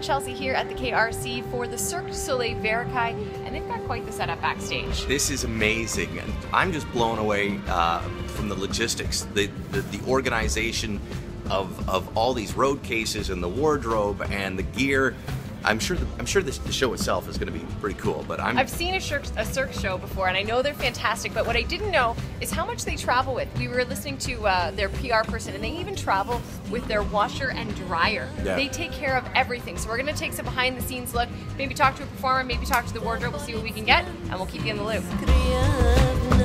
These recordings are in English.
and Chelsea here at the KRC for the Cirque du Soleil Varekai, and they've got quite the setup backstage. This is amazing, and I'm just blown away uh, from the logistics, the, the, the organization of, of all these road cases and the wardrobe and the gear. I'm sure the, I'm sure this, the show itself is going to be pretty cool, but I'm I've seen a Cirque, a Cirque show before, and I know they're fantastic. But what I didn't know is how much they travel with. We were listening to uh, their PR person, and they even travel with their washer and dryer. Yeah. They take care of everything. So we're going to take some behind the scenes look, maybe talk to a performer, maybe talk to the wardrobe. We'll see what we can get, and we'll keep you in the loop.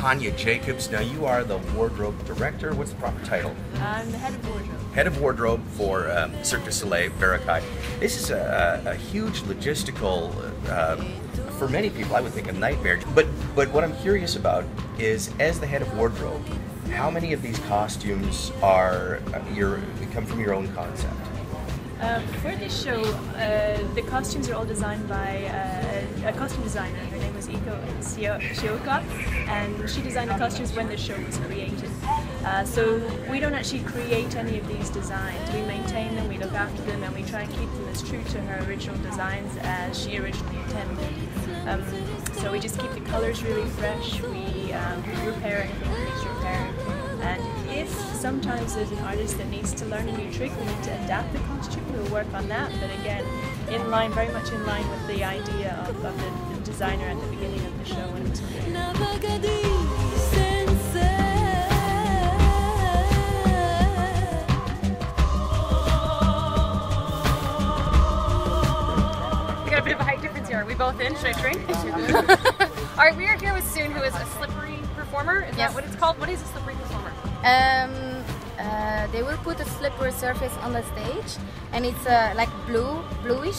Tanya Jacobs. Now you are the wardrobe director. What's the proper title? I'm the head of wardrobe. Head of wardrobe for um, Cirque du Soleil Varekai. This is a, a, a huge logistical, uh, for many people, I would think a nightmare. But but what I'm curious about is, as the head of wardrobe, how many of these costumes are uh, your come from your own concept? Uh, for this show, uh, the costumes are all designed by uh, a costume designer. Her name was Iko Shio- Shioka, and she designed the costumes when the show was created. Uh, so we don't actually create any of these designs. We maintain them, we look after them, and we try and keep them as true to her original designs as she originally intended. Um, so we just keep the colors really fresh. We um, repair anything that needs repair. And if sometimes there's an artist that needs to learn a new trick, we need to adapt the costume, we'll work on that. But again, in line, very much in line with the idea of, of the, the designer at the beginning of the show when it. We got a bit of a height difference here. Are we both in? Should I drink? All right, we are here with Soon, who is a slippery performer. Is Yes. that what it's called? What is a slippery performer? Um, uh, they will put a slippery surface on the stage, and it's uh, like blue, bluish.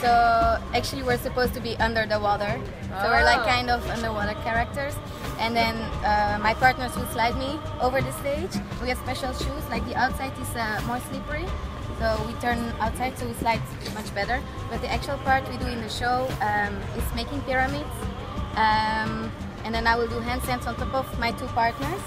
So actually, we're supposed to be under the water. So we're like kind of underwater characters. And then uh, my partners will slide me over the stage. We have special shoes. Like the outside is uh, more slippery, so we turn outside so we slide much better. But the actual part we do in the show um, is making pyramids. Um, and then I will do handstands on top of my two partners,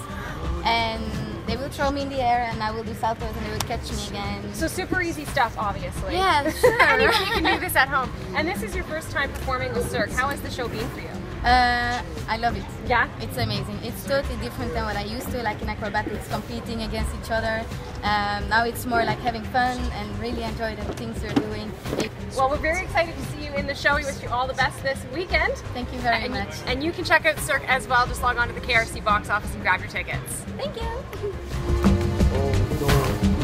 and they will throw me in the air, and I will do saltos, and they will catch me again. So super easy stuff, obviously. Yeah, sure. Anybody can do this at home. And this is your first time performing with Cirque. How has the show been for you? Uh, I love it. Yeah? It's amazing. It's totally different than what I used to, like in acrobatics, competing against each other. Um, now it's more like having fun and really enjoy the things you're doing. It- Well, we're very excited to see you in the show. We wish you all the best this weekend. thank you very and, much. and you can check out Cirque as well. Just log on to the KRC box office and grab your tickets. Thank you. Oh, no.